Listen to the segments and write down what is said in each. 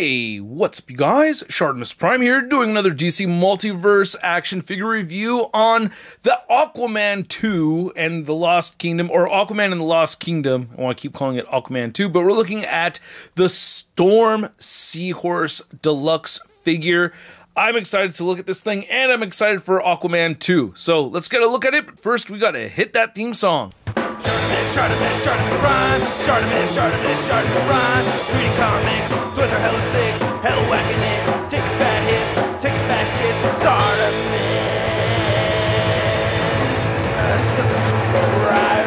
Hey, what's up you guys? Shartimus Prime here, doing another DC Multiverse action figure review on the Aquaman 2 and the Lost Kingdom, or Aquaman and the Lost Kingdom. I want to keep calling it Aquaman 2, but we're looking at the Storm Seahorse Deluxe figure. I'm excited to look at this thing, and I'm excited for Aquaman 2. So let's get a look at it, but first we gotta hit that theme song. Shartimus, Shartimus, Shartimus Prime. Shartimus, Shartimus, Shartimus Prime. Reading comics, toys are hella sick, hella whacking it. Taking bad hits, taking bash hits. Shartimus, subscribe.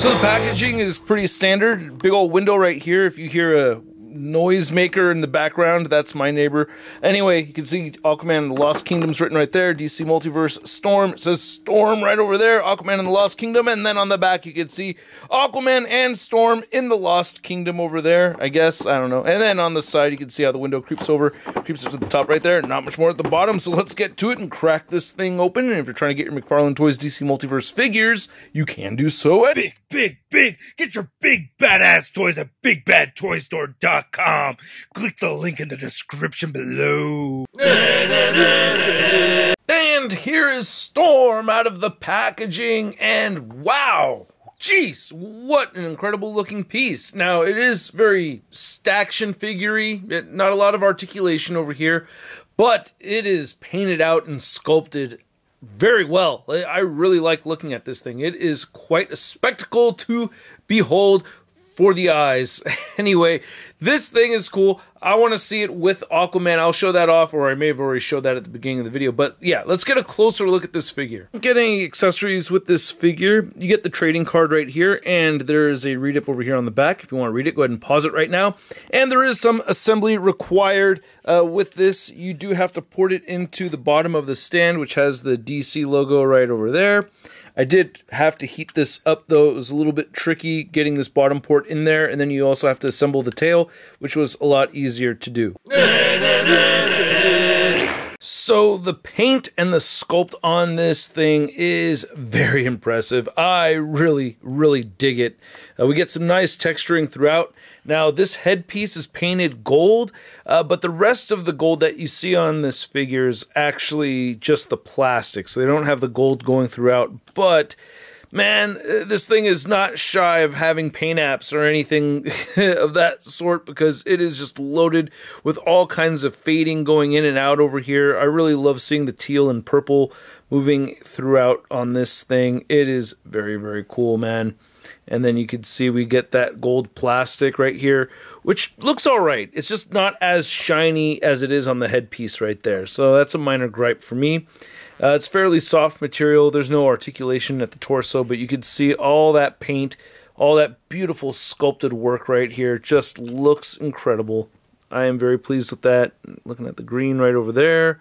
So the packaging is pretty standard. Big old window right here. If you hear a noisemaker in the background, that's my neighbor. Anyway, you can see Aquaman and the Lost Kingdom's written right there. DC Multiverse Storm. It says Storm right over there. Aquaman and the Lost Kingdom. And then on the back, you can see Aquaman and Storm in the Lost Kingdom over there. I guess. I don't know. And then on the side, you can see how the window creeps over. Creeps up to the top right there. Not much more at the bottom. So let's get to it and crack this thing open. And if you're trying to get your McFarlane Toys DC Multiverse figures, you can do so at big, big, big. Get your big badass toys at bigbadtoystore.com. Click the link in the description below. And here is Storm out of the packaging, and wow! Jeez, what an incredible looking piece. Now, it is very action figure not a lot of articulation over here, but it is painted out and sculpted very well. I really like looking at this thing. It is quite a spectacle to behold for the eyes. anyway, this thing is cool. I want to see it with Aquaman. I'll show that off, or I may have already showed that at the beginning of the video. But yeah, let's get a closer look at this figure. Get any accessories with this figure. You get the trading card right here, and there is a read up over here on the back. If you want to read it, go ahead and pause it right now. And there is some assembly required uh, with this. You do have to port it into the bottom of the stand, which has the DC logo right over there. I did have to heat this up though. It was a little bit tricky getting this bottom port in there, and then you also have to assemble the tail, which was a lot easier to do. So the paint and the sculpt on this thing is very impressive. I really, really dig it. Uh, we get some nice texturing throughout. Now this headpiece is painted gold, uh, but the rest of the gold that you see on this figure is actually just the plastic. So they don't have the gold going throughout, but man, uh, this thing is not shy of having paint apps or anything of that sort because it is just loaded with all kinds of fading going in and out over here. I really love seeing the teal and purple moving throughout on this thing. It is very, very cool, man. And then you can see we get that gold plastic right here, which looks all right. It's just not as shiny as it is on the headpiece right there. So that's a minor gripe for me. Uh, it's fairly soft material. There's no articulation at the torso, but you can see all that paint, all that beautiful sculpted work right here. Just looks incredible. I am very pleased with that. Looking at the green right over there.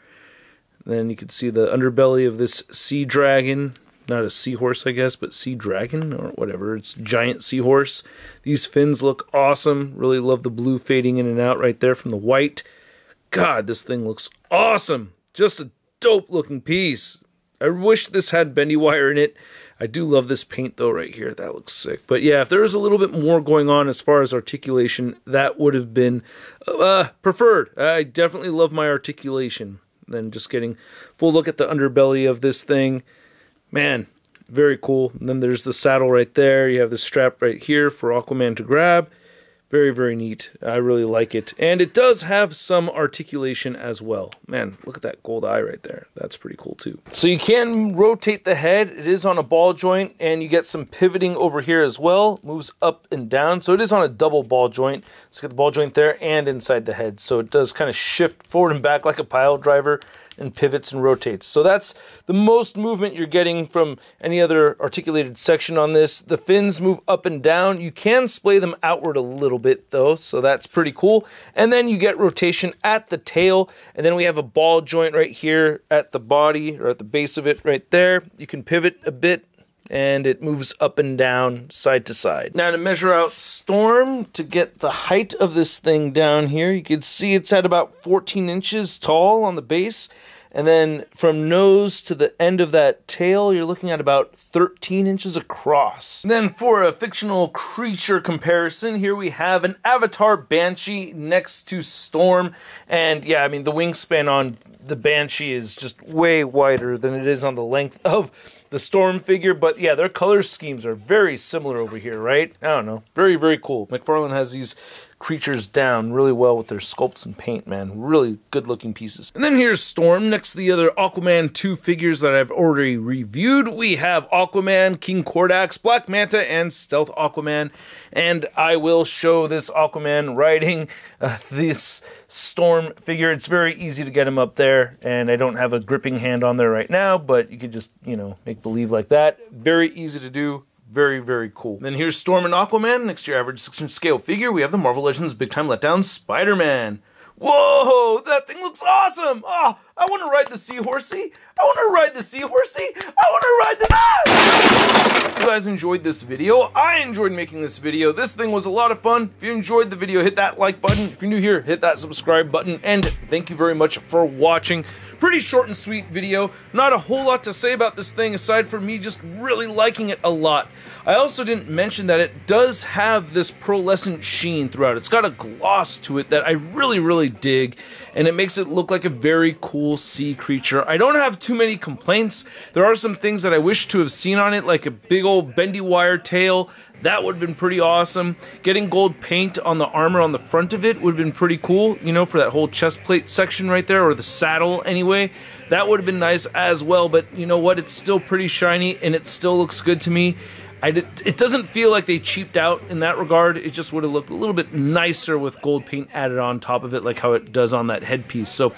Then you can see the underbelly of this sea dragon. Not a seahorse, I guess, but sea dragon or whatever. It's giant seahorse. These fins look awesome. Really love the blue fading in and out right there from the white. God, this thing looks awesome. Just a dope looking piece. I wish this had bendy wire in it. I do love this paint though right here. That looks sick. But yeah, if there was a little bit more going on as far as articulation, that would have been uh, preferred. I definitely love my articulation. Then just getting full look at the underbelly of this thing. Man, very cool. And then there's the saddle right there. You have the strap right here for Aquaman to grab. Very, very neat. I really like it. And it does have some articulation as well. Man, look at that gold eye right there. That's pretty cool too. So you can rotate the head. It is on a ball joint and you get some pivoting over here as well. Moves up and down. So it is on a double ball joint. So you get the ball joint there and inside the head. So it does kind of shift forward and back like a pile driver and pivots and rotates. So that's the most movement you're getting from any other articulated section on this. The fins move up and down. You can splay them outward a little bit though, so that's pretty cool. And then you get rotation at the tail, and then we have a ball joint right here at the body or at the base of it right there. You can pivot a bit and it moves up and down side to side. Now to measure out Storm, to get the height of this thing down here, you can see it's at about 14 inches tall on the base, And then from nose to the end of that tail, you're looking at about 13 inches across. And then for a fictional creature comparison, here we have an Avatar Banshee next to Storm. And yeah, I mean, the wingspan on the Banshee is just way wider than it is on the length of the Storm figure. But yeah, their color schemes are very similar over here, right? I don't know. Very, very cool. McFarlane has these creatures down really well with their sculpts and paint, man. Really good looking pieces. And then here's Storm next to the other Aquaman 2 figures that I've already reviewed. We have Aquaman, King Kordax, Black Manta, and Stealth Aquaman. And I will show this Aquaman riding uh, this Storm figure. It's very easy to get him up there, and I don't have a gripping hand on there right now, but you could just, you know, make believe like that. Very easy to do very, very cool. Then here's Storm and Aquaman. Next to your average 6 inch scale figure, we have the Marvel Legends Big Time Letdown Spider Man. Whoa, that thing looks awesome! Oh, I want to ride the seahorsey. I want to ride the seahorsey. I want to ride the. Ah! You guys enjoyed this video. I enjoyed making this video. This thing was a lot of fun. If you enjoyed the video, hit that like button. If you're new here, hit that subscribe button. And thank you very much for watching. Pretty short and sweet video. Not a whole lot to say about this thing aside from me just really liking it a lot. I also didn't mention that it does have this pearlescent sheen throughout. It's got a gloss to it that I really, really dig, and it makes it look like a very cool sea creature. I don't have too many complaints. There are some things that I wish to have seen on it, like a big old bendy wire tail. That would have been pretty awesome. Getting gold paint on the armor on the front of it would have been pretty cool, you know, for that whole chest plate section right there, or the saddle anyway. That would have been nice as well, but you know what? It's still pretty shiny and it still looks good to me. Did, it doesn't feel like they cheaped out in that regard. It just would have looked a little bit nicer with gold paint added on top of it, like how it does on that headpiece. So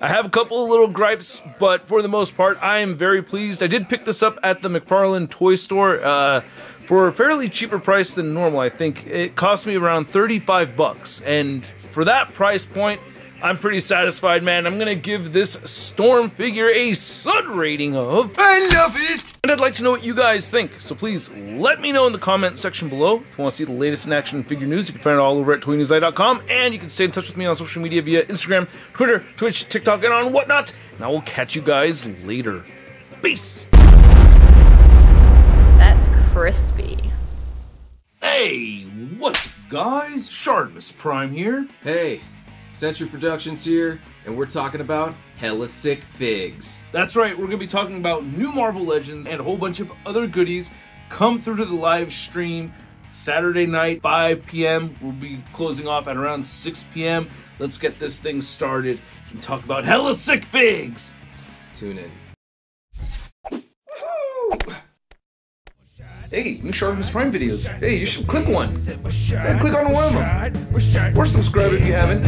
I have a couple of little gripes, but for the most part, I am very pleased. I did pick this up at the McFarlane toy store uh, for a fairly cheaper price than normal. I think it cost me around 35 bucks, and for that price point, I'm pretty satisfied, man. I'm gonna give this Storm figure a Sun rating of. I love it! And I'd like to know what you guys think, so please let me know in the comment section below. If you want to see the latest in action figure news, you can find it all over at toynewsi.com, and you can stay in touch with me on social media via Instagram, Twitter, Twitch, TikTok, and on whatnot. And I will catch you guys later. Peace! That's crispy. Hey, what's up, guys? Shartimus Prime here. Hey, Century Productions here, and we're talking about Hella Sick Figs. That's right, we're going to be talking about new Marvel Legends and a whole bunch of other goodies. Come through to the live stream Saturday night, 5 p.m. We'll be closing off at around 6 p.m. Let's get this thing started and talk about Hella Sick Figs. Tune in. Hey, I'm new Shartimus Prime videos. Hey, you should click one. Click on one of them. Or subscribe if you haven't.